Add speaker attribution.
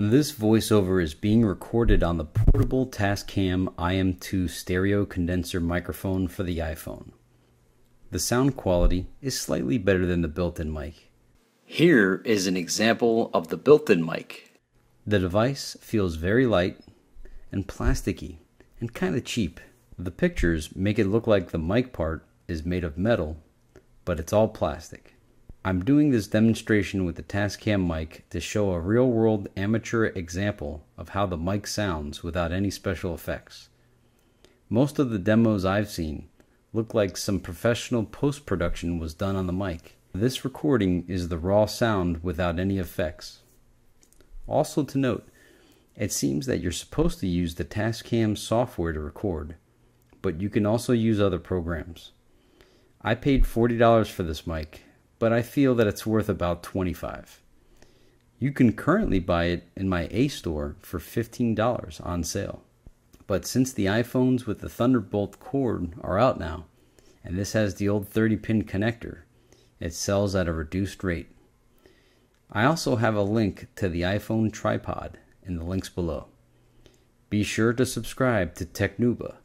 Speaker 1: This voiceover is being recorded on the portable Tascam IM2 stereo condenser microphone for the iPhone. The sound quality is slightly better than the built-in mic. Here is an example of the built-in mic. The device feels very light and plasticky and kind of cheap. The pictures make it look like the mic part is made of metal, but it's all plastic. I'm doing this demonstration with the Tascam mic to show a real-world amateur example of how the mic sounds without any special effects. Most of the demos I've seen look like some professional post-production was done on the mic. This recording is the raw sound without any effects. Also to note, it seems that you're supposed to use the Tascam software to record, but you can also use other programs. I paid $40 for this mic but I feel that it's worth about 25. You can currently buy it in my A store for $15 on sale. But since the iPhones with the Thunderbolt cord are out now, and this has the old 30 pin connector, it sells at a reduced rate. I also have a link to the iPhone tripod in the links below. Be sure to subscribe to Technuba